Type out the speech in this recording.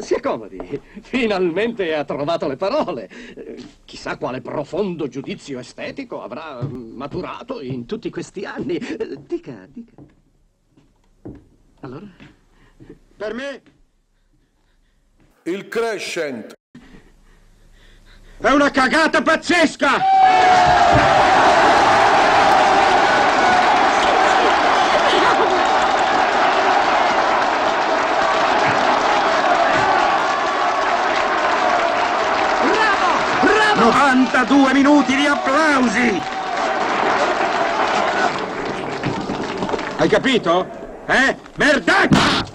Si accomodi, finalmente ha trovato le parole. Chissà quale profondo giudizio estetico avrà maturato in tutti questi anni. Dica, dica. Allora? Per me Il crescent. è una cagata pazzesca! 92 minuti di applausi! Hai capito? Eh? Merdaccia!